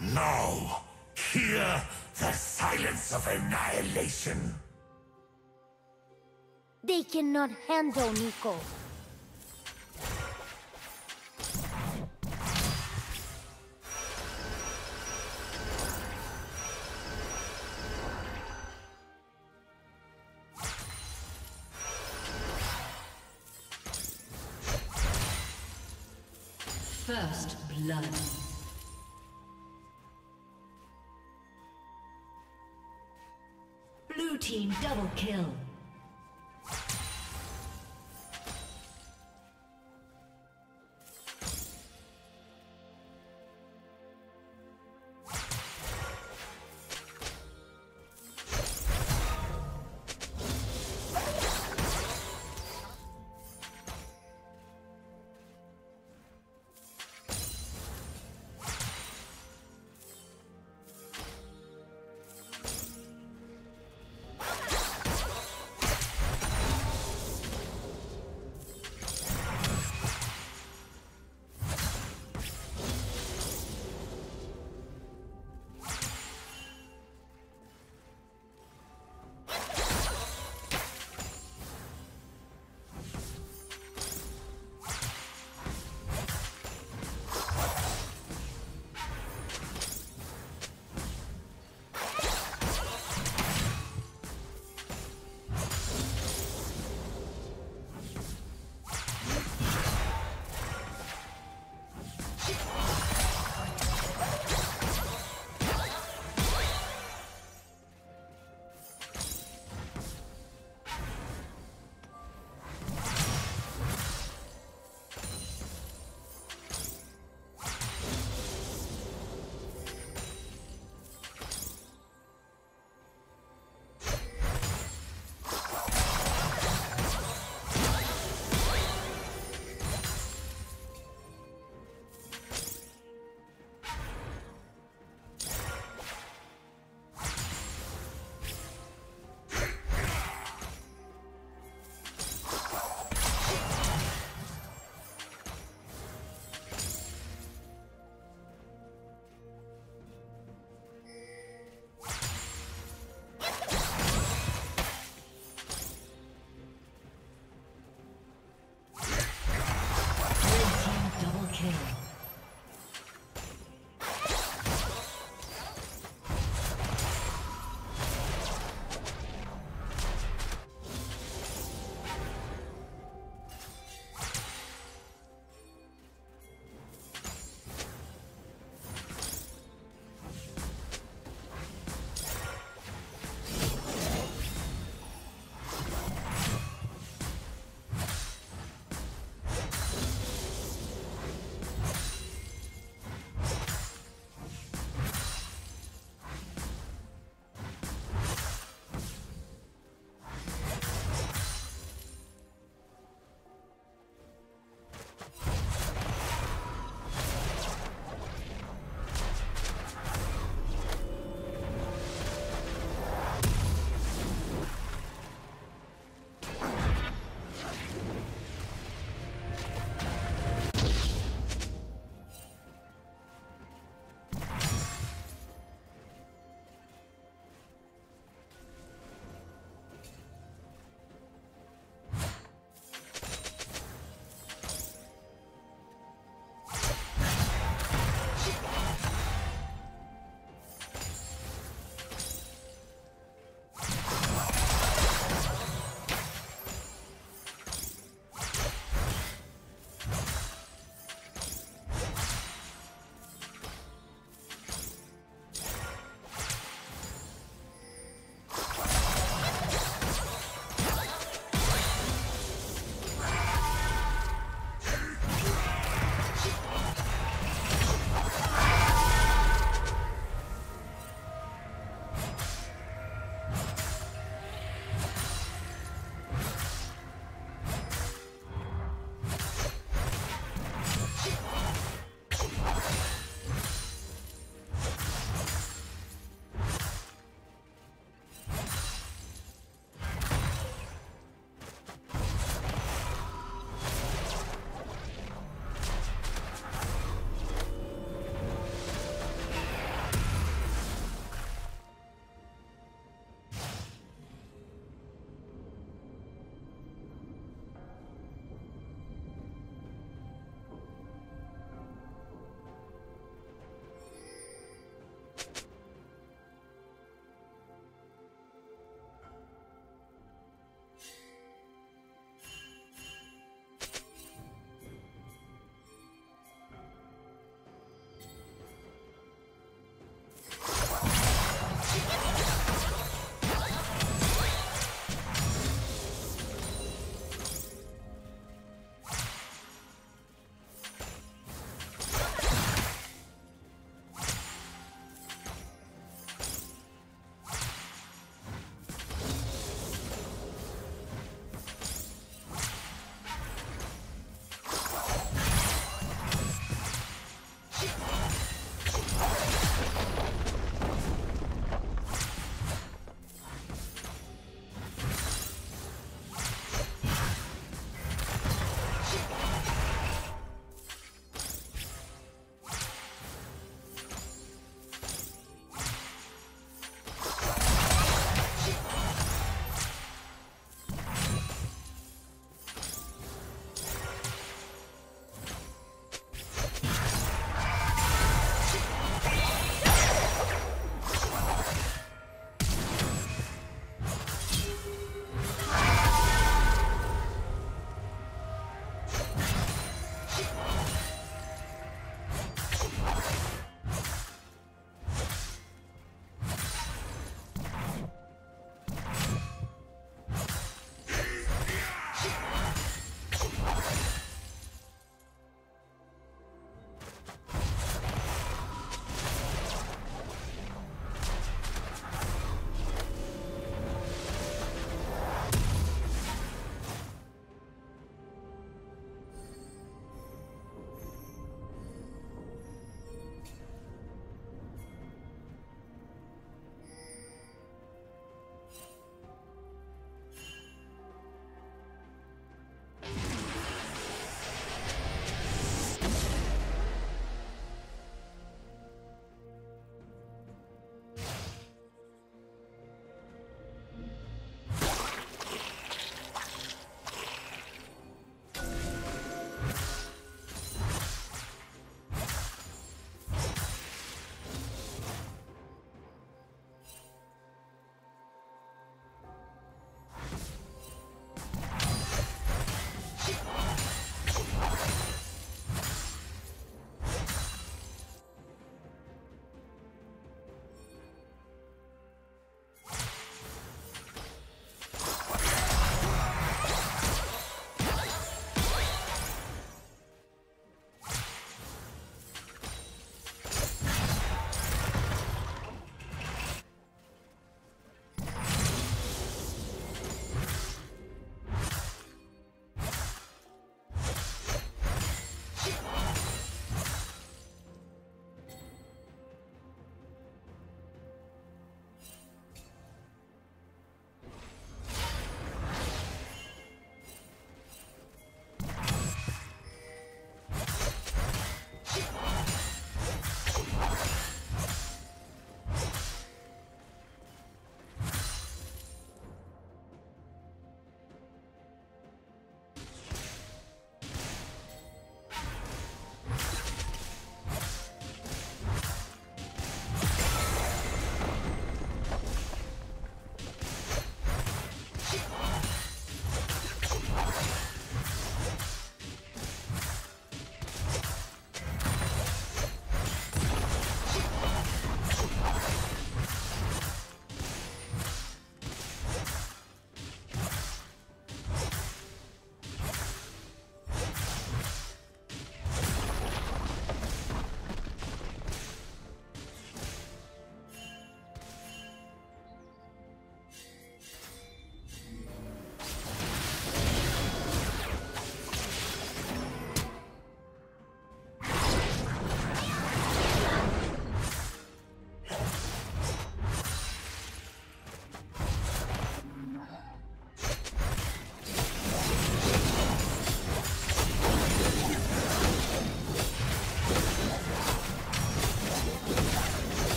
Now, hear the silence of annihilation. They cannot handle Neeko. First blood. Team double kill.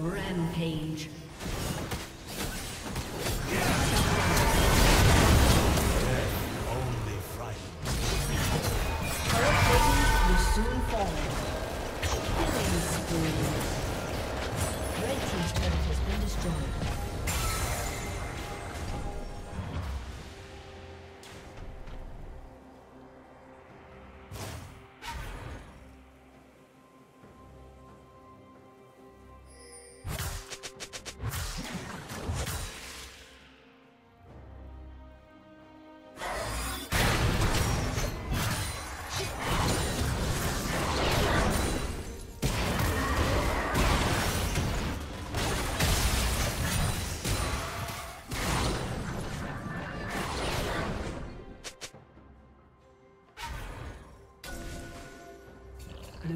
Rampage.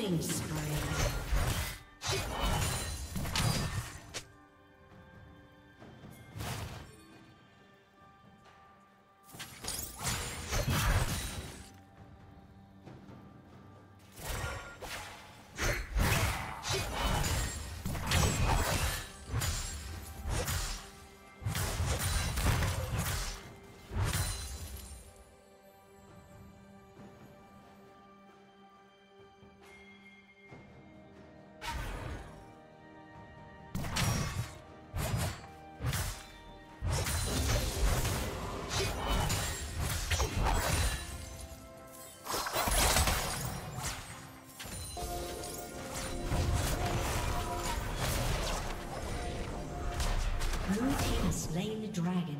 Killing dragon.